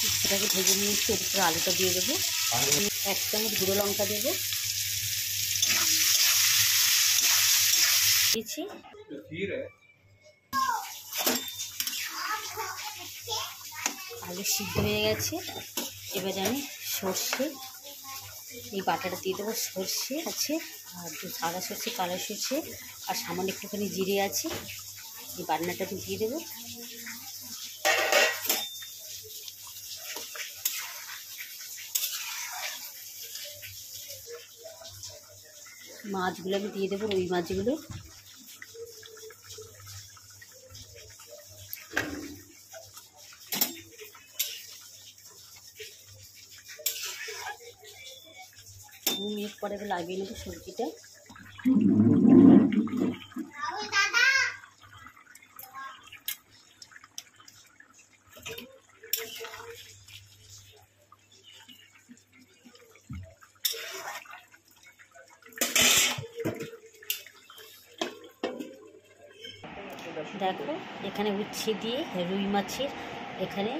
মাছটাকে ভেজে নিয়েছি এর উপরে আলুটা দিয়ে দেবো। এক চামচ গুঁড়ো লঙ্কা দেবো। দিয়েছি। আলু সিদ্ধ হয়ে গেছে। এবারে আমি সর্ষে, এই বাটাটা দিয়ে দেবো সর্ষে আছে আর সাদা সর্ষে, কালো সর্ষে আর সামান্য একটুখানি জিরে আছে। এই বাটনাটাতে দিয়ে দেবো। মাছগুলো আমি দিয়ে দেবো রুই মাছগুলো। মিনিট পরে লাগিয়ে নেব সবজিটা। দেখো এখানে উচ্ছে দিয়ে রুই মাছের এখানে